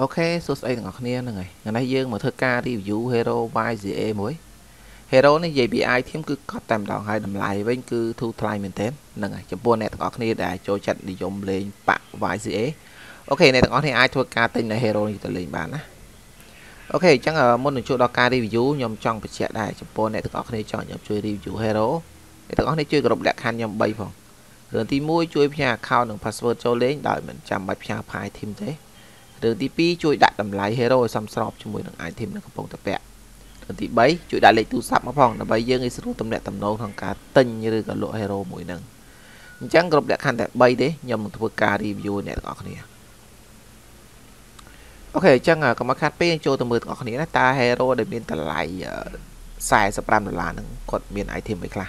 okay សួស្តីទាំងអស់គ្នាហ្នឹងហើយថ្ងៃនេះយើងមកធ្វើការ review Hero YCA មួយ Hero នេះនិយាយពី item គឺកប់តែម្ដងហើយតម្លៃវិញគឺធូរថ្លៃមែនទែនហ្នឹងហើយចំពោះអ្នកទាំងអស់គ្នាដែលចូលចិត្តនិយមលេងបាក់ YZA អូខេអ្នកទាំងអស់គ្នាអាចធ្វើការទិញនៅ Hero នេះទៅលេងបានណា okay អញ្ចឹងមុននឹងចូលដល់ការ review ខ្ញុំចង់បញ្ជាក់ដែរចំពោះអ្នកទាំងអស់គ្នាចង់ខ្ញុំជួយ review Hero អ្នកទាំងអស់គ្នាជួយគ្រប់លក្ខខណ្ឌខ្ញុំ3ផងរឿងទី1ជួយផ្ញើ account និង password ចូលលេងដោយមិនចាំបាច់ផ្ញើ file team ទេ រឿងទី2ជួយដាក់តម្លៃ hero ឲ្យសមស្របជាមួយនឹង item នៅកំពុងតែពាក់រឿងទី3ជួយដាក់លេខទូរស័ព្ទមកផងដើម្បីយើងឲ្យស្រួលទំនាក់ទំនងក្នុងការទិញឬក៏លក់ hero មួយហ្នឹងអញ្ចឹងគ្រប់លក្ខខណ្ឌតែ3ទេខ្ញុំនឹងធ្វើការ review អ្នកទាំងអស់គ្នាអូខេអញ្ចឹងកុំឲ្យខាត់ពេលចូលទៅមើលទាំងអស់គ្នាណាតើ hero ដែលមានតម្លៃ45ដុល្លារហ្នឹងគាត់មាន item អីខ្លះ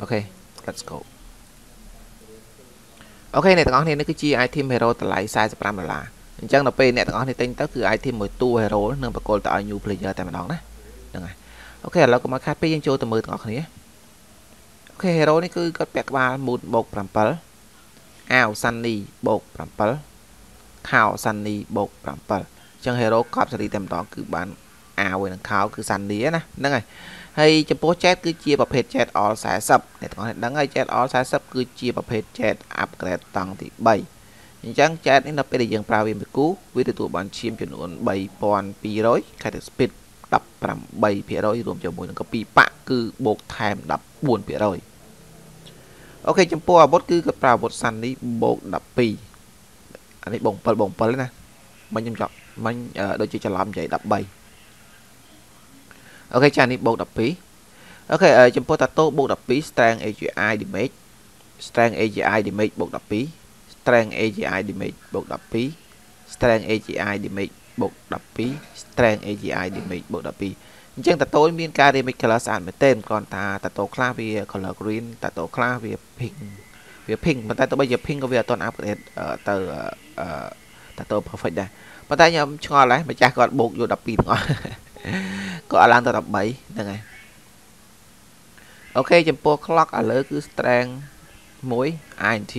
អូខេ let's go okay អ្នកទាំងអស់គ្នានេះគឺជា item hero តម្លៃ45ដុល្លារអញ្ចឹងដល់ពេលអ្នកទាំងអស់គ្នាទិញទៅគឺ item មួយតួ hero នឹងប្រគល់ទៅឲ្យ new player តែម្ដងណាហ្នឹងហើយ okay ឥឡូវកុំឲ្យខាតពេលយើងចូលទៅមើលទាំងអស់គ្នាអូខេ hero នេះគឺគាត់ពាក់ក្បាល mood បូក7អាវ sunny បូក7ខោ sunny បូក7អញ្ចឹង hero កប់សេរីតែម្ដងគឺបានអាវនិងខោគឺ sunny ណាហ្នឹងហើយ ហើយចំពោះ jet គឺជាប្រភេទ jet all 40អ្នកទាំងអស់ដឹងហើយ jet all 40គឺជាប្រភេទ jet upgrade តង់ទី3អញ្ចឹង jet នេះនៅពេលដែលយើងប្រើវាមួយគូវាទទួលបានឈាមចំនួន3200 Kite speed 18%រួមជាមួយនឹងកពីប៉ាក់គឺបូកថែម14%អូខេចំពោះអាវុធគឺគាត់ប្រើអាវុធសាន់នេះបូក12អានេះបង7បង7ណាមិញខ្ញុំចប់មិញដូចជាច្រឡំនិយាយ13 okay ចានេះបូក12 okay ចំពោះ tattoo បូក12 strength AGI damage strength AGI damage បូក12 strength AGI damage បូក12 strength AGI damage បូក12 strength AGI damage បូក12អញ្ចឹង tattoo មានការ damage color ស្អាតមែនទែនគ្រាន់តែ tattoo ខ្លះវា color green tattoo ខ្លះវា pink វា pink ប៉ុន្តែទោះបីជា pink ក៏វាអត់ទាន់ upgrade ទៅតាតូ perfect ដែរប៉ុន្តែខ្ញុំឆ្ងល់ដែរម្ចាស់គាត់បូកយក12ទាំងអស់ ក៏ឡើងទៅ13ហ្នឹងហើយអូខេចំពោះ clock ឥឡូវគឺ strength 1 INT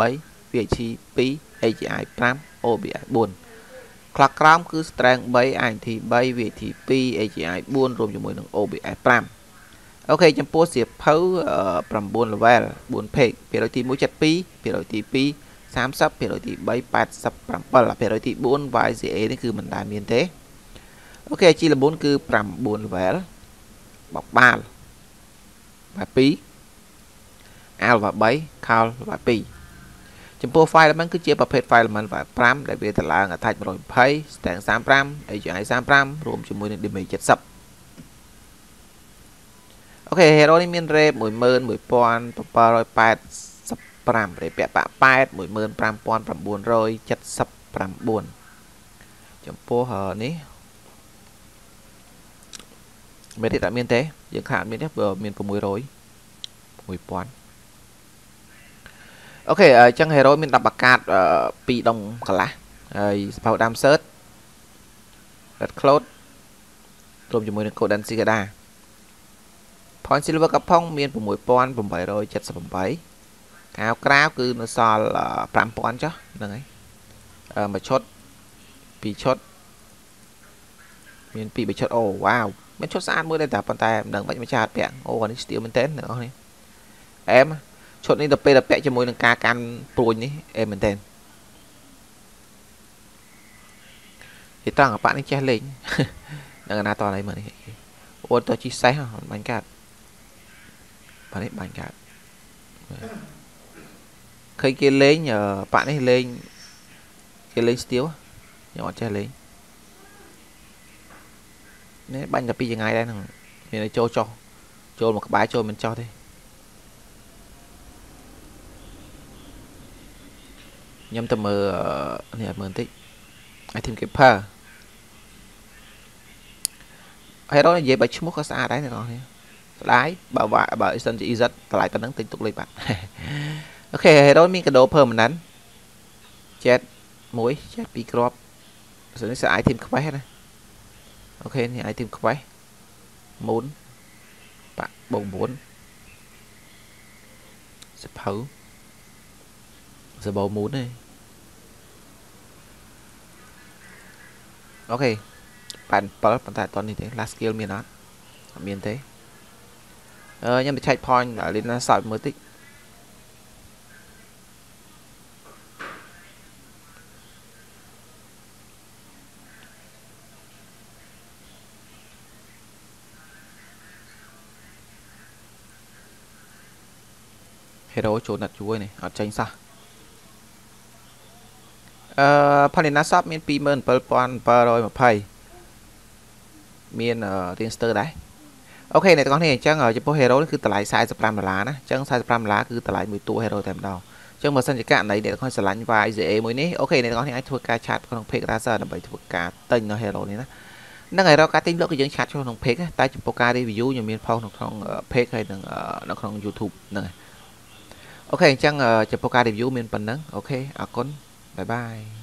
3 VHC 2 AGI 5 OBI 4 clock ក្រោមគឺ strength 3 INT 3 VHC 2 AGI 4រួមជាមួយនឹង OBI 5អូខេចំពោះសៀវភៅ9 level 4 page ភាគរយទី1 72ភាគរយទី2 30ភាគរយទី3 87ភាគរយទី4 YCA នេះគឺមិនដែលមានទេ អូខេ G 9 គឺ9 level បបបាលបាទ2 alpha 3 cal បាទ2ចំពោះ file element គឺជាប្រភេទ file element បាទ5ដែលវាទៅឡើង attach 120 stand 35 AGI 35រួមជាមួយនឹង damage 70អូខេ hero នេះមាន rate 11785 rate ពាក់បាក់8 15979ចំពោះនេះ មេរិតអត់មានទេយើងខាតមានទេបើមាន600 6000អូខេអញ្ចឹង hero មាន10បកាត2ដុំកន្លះហើយសភៅដាំ search red cloud រួមជាមួយនឹង code dancy ក៏ដែរ point silver កំផុងមាន6878កាវក្រាវគឺនៅសល់5000ចុះហ្នឹងហើយមួយឈុតពីរឈុតមានពីរបីឈុតអូវ៉ាវ មានឈុតស្អាតមួយដែរតែប៉ុន្តែមិនដឹងមិនម្ចាស់អត់ពាក់អូអានេះស្ទៀវមែនតើអ្នកនរនេះអែមឈុតនេះទៅពេលទៅពាក់ជាមួយនឹងការកាន់ព្រួយនេះអែមមែនតើទីត្រង់អាប៉ានេះចេះលេងនឹងណាតអីមើលនេះអូនទៅជីសេះបាញ់កាត់ប៉ានេះបាញ់កាត់ឃើញគេលេងប៉ានេះលេងគេលេងស្ទៀវខ្ញុំអត់ចេះលេង នេះបាញ់តែពីចង្អាយដែរហ្នឹងមានចូលចោះចូលមកក្បែរចូលមិនចោះទេខ្ញុំទៅមើលនេះអត់មើលបន្តិច item keeper ហើយរកនិយាយបើឈ្មោះក៏ស្អាតដែរអ្នកនរនេះស្ដាយបើបើ instant EZ តម្លៃប៉ុណ្ណឹងទិញទុកលេខបាត់អូខេ hero មានកដោ permanent jet 1 jet 2គ្រាប់នេះ是 item quest ណា អូខេនេះ item quest moon បាក់បង9សភៅសបោ moon ទេអូខេ87ប៉ុន្តែអត់តនេះទេ last skill មានអត់អត់មានទេអឺខ្ញុំទៅ check point ដល់ Lina សោតមើលតិច hero ចូលណាត់ជួយនេះអត់ចេញសោះអឺផលិណាសពមាន27720មានរៀងស្ទើរដែរអូខេអ្នកទាំងអស់គ្នាអញ្ចឹងចំពោះ hero នេះគឺតម្លៃ45ដុល្លារណាអញ្ចឹង45ដុល្លារគឺតម្លៃមួយតួ hero តែម្ដងអញ្ចឹងបើសិនជាករណីអ្នកទាំងអស់ស្រឡាញ់ YZA មួយនេះអូខេអ្នកទាំងអស់គ្នាអាចធ្វើការឆាតក្នុង page Razer ដើម្បីធ្វើការទិញនៅ hero នេះណានឹងឲ្យរកការទិញលក់គឺយើងឆាតចូលក្នុង page តែចំពោះការ review ខ្ញុំមានផុសនៅក្នុង page ហើយនឹងនៅក្នុង YouTube ហ្នឹងហើយ okay អញ្ចឹងចំពោះការ review មានប៉ុណ្ណឹង okay អរគុណ bye bye